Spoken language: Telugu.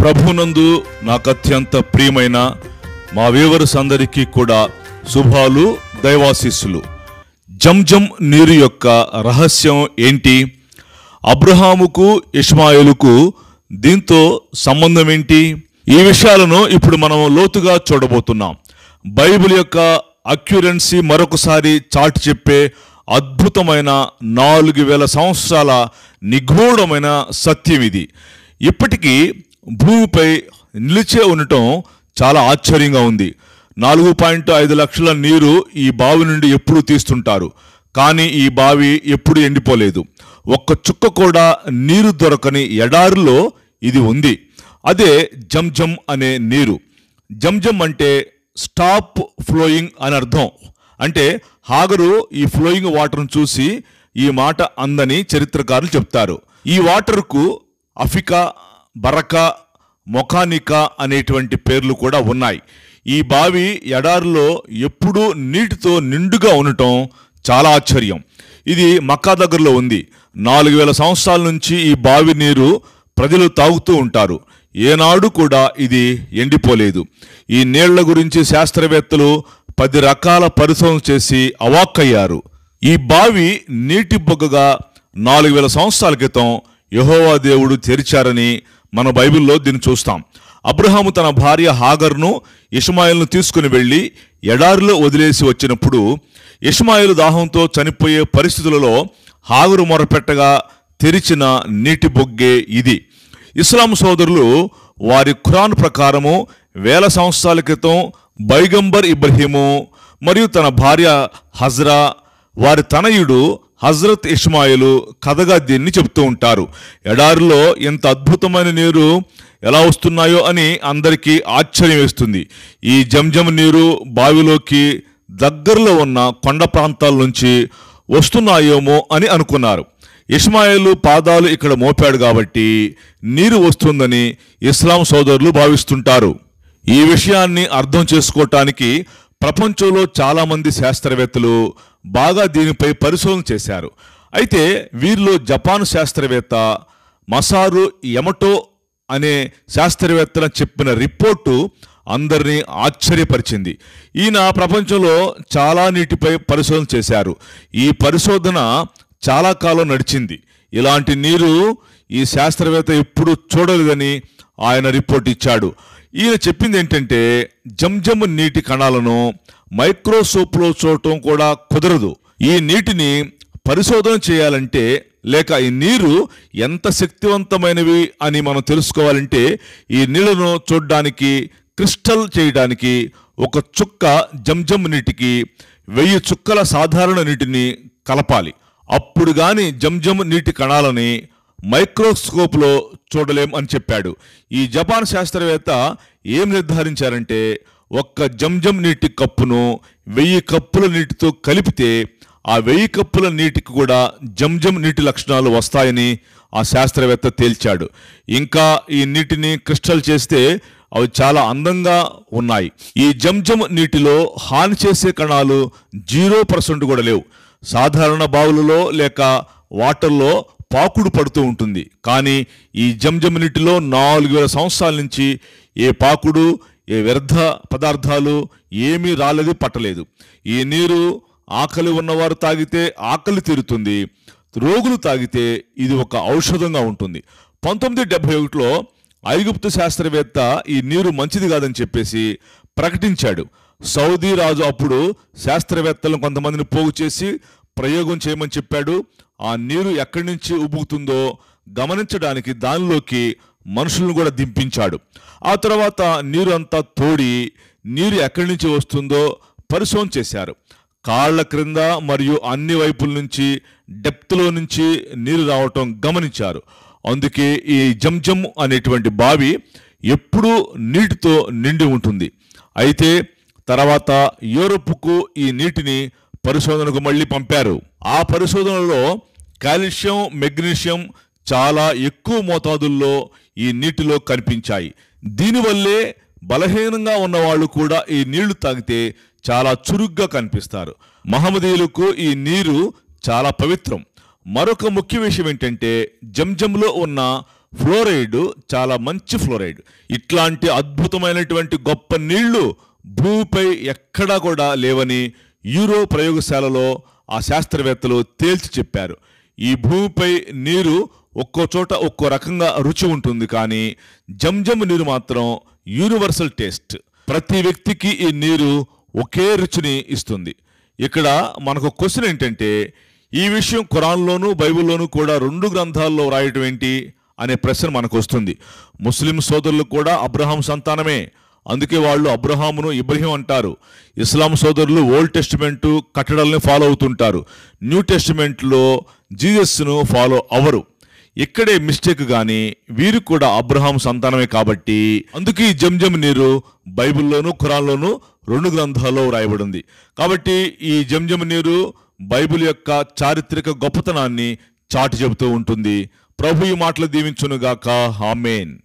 ప్రభునందు నాకు అత్యంత ప్రియమైన మా వేవరస్ అందరికీ కూడా శుభాలు దైవాశీస్సులు. జంజం నీరు యొక్క రహస్యం ఏంటి? అబ్రహాముకు ఇష్మాయిలుకు దీంతో సంబంధం ఏంటి? ఈ విషయాలను ఇప్పుడు మనం లోతుగా చూడబోతున్నాం. బైబిల్ యొక్క అక్యురెన్సీ మరొకసారి చాటి చెప్పే అద్భుతమైన నాలుగు వేల సంవత్సరాల నిగూఢమైన సత్యం ఇది. ఇప్పటికీ భూమిపై నిలిచే ఉండటం చాలా ఆశ్చర్యంగా ఉంది. నాలుగు పాయింట్ ఐదు లక్షల నీరు ఈ బావి నుండి ఎప్పుడు తీస్తుంటారు. కానీ ఈ బావి ఎప్పుడు ఎండిపోలేదు. ఒక్క చుక్క కూడా నీరు దొరకని ఎడారిలో ఇది ఉంది. అదే జంజం అనే నీరు. జంజం అంటే స్టాప్ ఫ్లోయింగ్ అని అర్థం. అంటే హాగరు ఈ ఫ్లోయింగ్ వాటర్ను చూసి ఈ మాట అందని చరిత్రకారులు చెప్తారు. ఈ వాటర్కు అఫికా బరక మొకానికా అనేటువంటి పేర్లు కూడా ఉన్నాయి. ఈ బావి ఎడారిలో ఎప్పుడూ నీటితో నిండుగా ఉండటం చాలా ఆశ్చర్యం. ఇది మక్కా దగ్గరలో ఉంది. నాలుగు వేల సంవత్సరాల నుంచి ఈ బావి నీరు ప్రజలు తాగుతూ ఉంటారు. ఏనాడు కూడా ఇది ఎండిపోలేదు. ఈ నీళ్ళ గురించి శాస్త్రవేత్తలు పది రకాల పరిశోధన చేసి అవాక్కయ్యారు. ఈ బావి నీటి బొగ్గగా నాలుగు వేల సంవత్సరాల క్రితం యహోవా దేవుడు తెరిచారని మన బైబిల్లో దీన్ని చూస్తాం. అబ్రహాము తన భార్య హాగర్ను ఇష్మాయిల్ను తీసుకుని వెళ్ళి ఎడారిలో వదిలేసి వచ్చినప్పుడు ఇష్మాయిల్ దాహంతో చనిపోయే పరిస్థితులలో హాగరు మొరపెట్టగా తెరిచిన నీటి బొగ్గే ఇది. ఇస్లాం సోదరులు వారి ఖురాన్ ప్రకారము వేల సంవత్సరాల క్రితం బైగంబర్ ఇబ్రహీము మరియు తన భార్య హజ్రా వారి తనయుడు హజరత్ ఇష్మాయిలు కథగా దీన్ని చెప్తూ ఉంటారు. ఎడారిలో ఇంత అద్భుతమైన నీరు ఎలా వస్తున్నాయో అని అందరికీ ఆశ్చర్యం వేస్తుంది. ఈ జంజం నీరు బావిలోకి దగ్గరలో ఉన్న కొండ ప్రాంతాల నుంచి వస్తున్నాయేమో అని అనుకున్నారు. ఇస్మాయిలు పాదాలు ఇక్కడ మోపాడు కాబట్టి నీరు వస్తుందని ఇస్లాం సోదరులు భావిస్తుంటారు. ఈ విషయాన్ని అర్థం చేసుకోవటానికి ప్రపంచంలో చాలామంది శాస్త్రవేత్తలు బాగా దీనిపై పరిశోధన చేశారు. అయితే వీరిలో జపాన్ శాస్త్రవేత్త మసారు యమటో అనే శాస్త్రవేత్తల చెప్పిన రిపోర్టు అందరినీ ఆశ్చర్యపరిచింది. ఈయన ప్రపంచంలో చాలా నీటిపై పరిశోధన చేశారు. ఈ పరిశోధన చాలా కాలం నడిచింది. ఇలాంటి నీరు ఈ శాస్త్రవేత్త ఎప్పుడూ చూడలేదని ఆయన రిపోర్ట్ ఇచ్చాడు. ఈయన చెప్పింది ఏంటంటే జంజము నీటి కణాలను మైక్రోస్కోప్లో చూడటం కూడా కుదరదు. ఈ నీటిని పరిశోధన చేయాలంటే లేక ఈ నీరు ఎంత శక్తివంతమైనవి అని మనం తెలుసుకోవాలంటే ఈ నీళ్ళను చూడడానికి క్రిస్టల్ చేయడానికి ఒక చుక్క జంజం నీటికి వెయ్యి చుక్కల సాధారణ నీటిని కలపాలి. అప్పుడు కానీ జంజం నీటి కణాలని మైక్రోస్కోప్లో చూడలేం అని చెప్పాడు. ఈ జపాన్ శాస్త్రవేత్త ఏం నిర్ధారించారంటే ఒక్క జంజం నీటి కప్పును వెయ్యి కప్పుల నీటితో కలిపితే ఆ వెయ్యి కప్పుల నీటికి కూడా జంజం నీటి లక్షణాలు వస్తాయని ఆ శాస్త్రవేత్త తేల్చాడు. ఇంకా ఈ నీటిని క్రిస్టల్ చేస్తే అవి చాలా అందంగా ఉన్నాయి. ఈ జంజం నీటిలో హాని చేసే కణాలు జీరో పర్సెంట్ కూడా లేవు. సాధారణ బావులలో లేక వాటర్లో పాకుడు పడుతూ ఉంటుంది. కానీ ఈ జంజం నీటిలో నాలుగు వేల సంవత్సరాల నుంచి ఏ పాకుడు ఏ వ్యర్థ పదార్థాలు ఏమీ రాలేదు పట్టలేదు. ఈ నీరు ఆకలి ఉన్నవారు తాగితే ఆకలి తీరుతుంది. రోగులు తాగితే ఇది ఒక ఔషధంగా ఉంటుంది. పంతొమ్మిది డెబ్బై ఒకటిలో ఐగుప్తు శాస్త్రవేత్త ఈ నీరు మంచిది కాదని చెప్పేసి ప్రకటించాడు. సౌదీ రాజు అప్పుడు శాస్త్రవేత్తలను కొంతమందిని పోగు చేసి ప్రయోగం చేయమని చెప్పాడు. ఆ నీరు ఎక్కడి నుంచి ఉబుకుతుందో గమనించడానికి దానిలోకి మనుషులను కూడా దింపించాడు. ఆ తర్వాత నీరు అంతా తోడి నీరు ఎక్కడి నుంచి వస్తుందో పరిశోధన చేశారు. కాళ్ళ క్రింద మరియు అన్ని వైపుల నుంచి డెప్త్లో నుంచి నీరు రావటం గమనించారు. అందుకే ఈ జంజం అనేటువంటి బావి ఎప్పుడూ నీటితో నిండి ఉంటుంది. అయితే తర్వాత యూరోప్కు ఈ నీటిని పరిశోధనకు మళ్ళీ పంపారు. ఆ పరిశోధనలో కాల్షియం మెగ్నీషియం చాలా ఎక్కువ మోతాదుల్లో ఈ నీటిలో కనిపించాయి. దీనివల్లే బలహీనంగా ఉన్నవాళ్ళు కూడా ఈ నీళ్ళు తాగితే చాలా చురుగ్గా కనిపిస్తారు. మహమ్మదీయులకు ఈ నీరు చాలా పవిత్రం. మరొక ముఖ్య విషయం ఏంటంటే జంజంలో ఉన్న ఫ్లోరైడ్ చాలా మంచి ఫ్లోరైడ్. ఇట్లాంటి అద్భుతమైనటువంటి గొప్ప నీళ్ళు భూమిపై ఎక్కడా కూడా లేవని యూరో ప్రయోగశాలలో ఆ శాస్త్రవేత్తలు తేల్చి చెప్పారు. ఈ భూమిపై నీరు ఒక్కో చోట ఒక్కో రకంగా రుచి ఉంటుంది కానీ జంజం నీరు మాత్రం యూనివర్సల్ టేస్ట్. ప్రతి వ్యక్తికి ఈ నీరు ఒకే రుచిని ఇస్తుంది. ఇక్కడ మనకు క్వశ్చన్ ఏంటంటే ఈ విషయం ఖురాన్లోనూ బైబిల్లోనూ కూడా రెండు గ్రంథాల్లో రాయటం ఏంటి? అనే ప్రశ్న మనకు వస్తుంది. ముస్లిం సోదరులు కూడా అబ్రహాం సంతానమే. అందుకే వాళ్ళు అబ్రహామును ఇబ్రహీం అంటారు. ఇస్లాం సోదరులు ఓల్డ్ టెస్టిమెంట్ కట్టడల్ని ఫాలో అవుతుంటారు. న్యూ టెస్టిమెంట్లో జీజస్ను ఫాలో అవరు. ఇక్కడే మిస్టేక్ కానీ వీరు కూడా అబ్రహాం సంతానమే కాబట్టి అందుకే ఈ జంజం నీరు బైబిల్లోను ఖురాన్లోను రెండు గ్రంథాల్లో వ్రాయబడింది. కాబట్టి ఈ జంజం నీరు బైబిల్ యొక్క చారిత్రక గొప్పతనాన్ని చాటి చెబుతూ ఉంటుంది. ప్రభు ఈ మాటలు దీవించునుగాక. ఆమెన్.